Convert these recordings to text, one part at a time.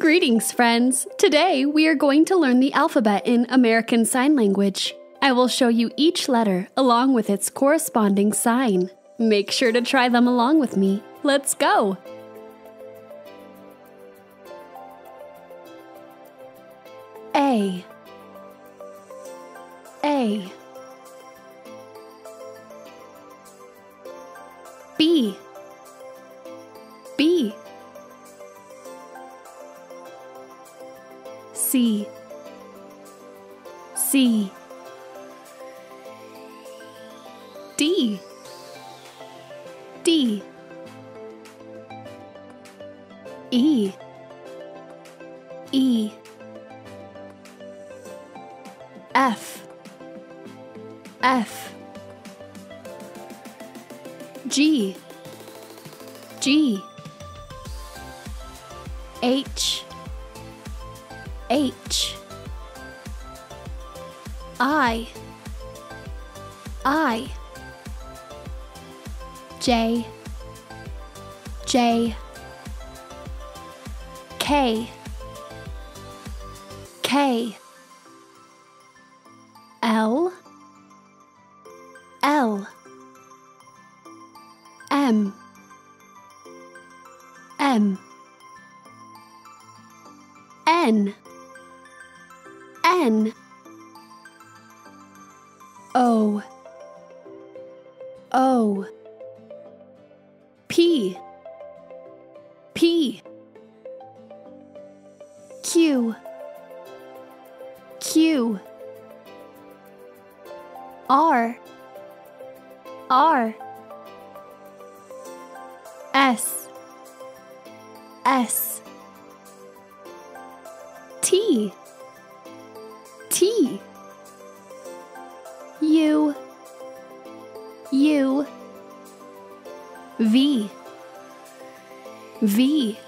Greetings, friends! Today we are going to learn the alphabet in American Sign Language. I will show you each letter along with its corresponding sign. Make sure to try them along with me. Let's go! A A B B C C D. D. E. E. F. F. G. G. H H. I. I. J. J. K. K. L. L. M. M. N N. O. O. P. P. Q. Q. R. R. S. S. T T U U V V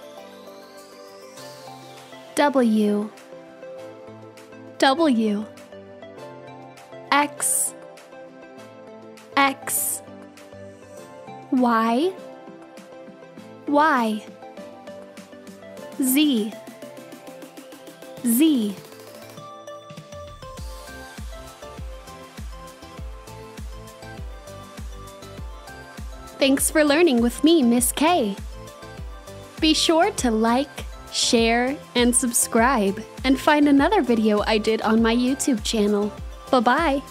W W X X Y Y Z Z Thanks for learning with me, Miss K. Be sure to like, share, and subscribe, and find another video I did on my YouTube channel. Bye bye.